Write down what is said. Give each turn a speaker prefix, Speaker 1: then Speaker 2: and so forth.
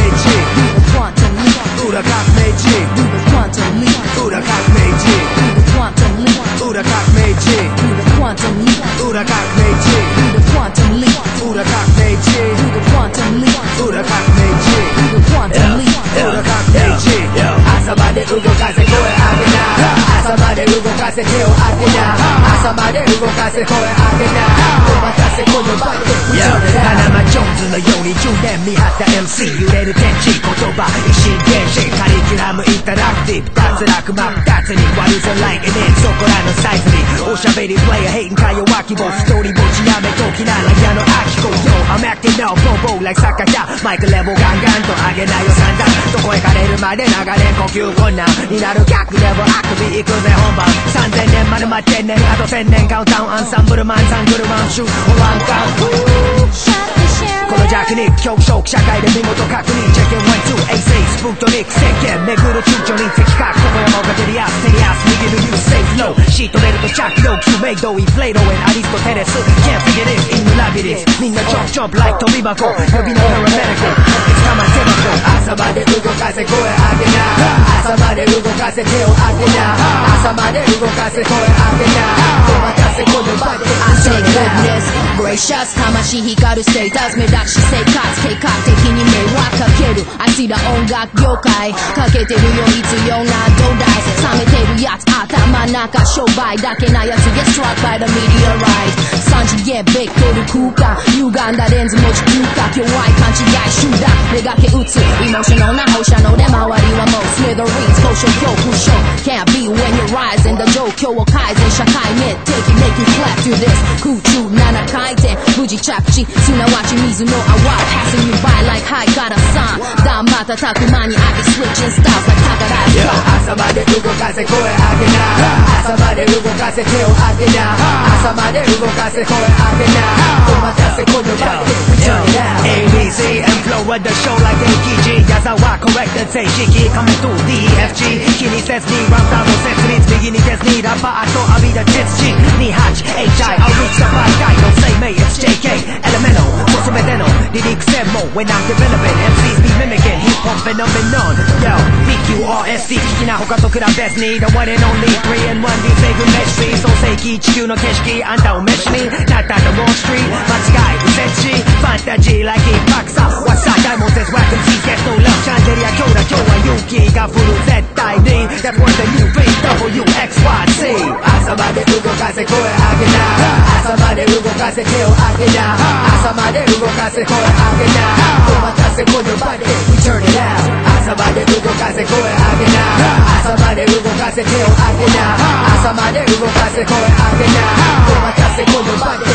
Speaker 1: 매직 quantum leap
Speaker 2: 우라각
Speaker 1: 매직 quantum leap
Speaker 2: 우라각
Speaker 1: 매직 quantum leap
Speaker 2: 우라각
Speaker 1: 매직 quantum leap
Speaker 2: 우라각
Speaker 1: 매직 quantum leap
Speaker 2: 우라각
Speaker 1: 매직 quantum leap
Speaker 2: 우라각
Speaker 1: 매직 quantum leap
Speaker 2: 우라각 매직 아사마데 우고카세 코에 아게나 아사마데 우고카세 케오 아게나 아사마데 우고카세 코에
Speaker 3: 아게나 오마카세 코노 바게 ように10年見張った MC 揺れる天地言葉一心原始カリキュラムインタラクティブ脱落真っ二つに割るぞ like an in そこらのサイズにおしゃべりプレイヤーヘインか弱気棒一人ぼっちやめときなら矢の秋子 Yo I'm acting now boom boom like サッカーやマイクレボガンガンと上げないよ散々どこへかれるまで流れ呼吸困難になる逆レボあくび行くぜ本番3000年丸まってんねんあと1000年カウンタウンアンサンブルマンサングルマンシュホランカウンこの弱肉強食社会で見事確認チェックワンツーエイセイスプートニック世間巡る躊躇に的確ここ山が照り合わせ照り合わせ握るユーセーフローシートベルト着用 Q メイドイフレイドウェンアリストテレス Can't figure it in the labyrinth みんなジャンプジャンプ like 飛び箱呼びのパラメディックいつかま手箱
Speaker 2: 朝まで動かせ声上げな朝まで動かせ手を上げな朝まで動かせ声上げなお待たせこの場で
Speaker 1: Thank goodness gracious 魂光るステータス目立ち生活計画的に迷惑 かけるあいつら音楽業界かけてるよ必要な土台冷めてるやつ頭中商売だけなやつ get struck by the meteorite 3次元ベクトル空間歪んだレンズ持ち空間弱い勘違い集団めがけ打つエモーショナルな放射能で周りはもうスレドリー高所恐怖症 can't be when you're rising the 状況を改善社会面的 make you clap to this 空中7回転無事着地すなわち水の泡 passing you by like high got a sign 黙 ったたく間に I can switch in styles like 宝
Speaker 2: 朝まで動かせ声上げな朝まで動かせ手を上げな朝まで動かせ声上げなお待たせこの場で
Speaker 3: ABC and flow with the show like AKG 矢沢 correct and 正式 coming through DFG 気にせずにラッパーの設立右にせずにラッパーと浴びた鉄人 28HI I'll reach the five guy don't say me it's JK Elemental 求 めてのリリック専門 When I'm developing MCs be mimicking hip hop phenomenon Yo BQRSC 聞きな他と比べずに The one and only 3 and 1 D ベグメッシ創世紀地球の景色あんたを飯になったと Wall Street 間違い右折しファンタジー like 一泊さ What's up 大門説 Welcome to Get No Love シャンデリア今日だ今日は勇気が降る絶対に That's what the new BWXYZ
Speaker 2: かせ手を上げな朝まで動かせ声上げなお待たせこの場で We turn it out 朝まで動かせ声上げな朝まで動かせ手を上げな朝まで動かせ声上げなお待たせこの場で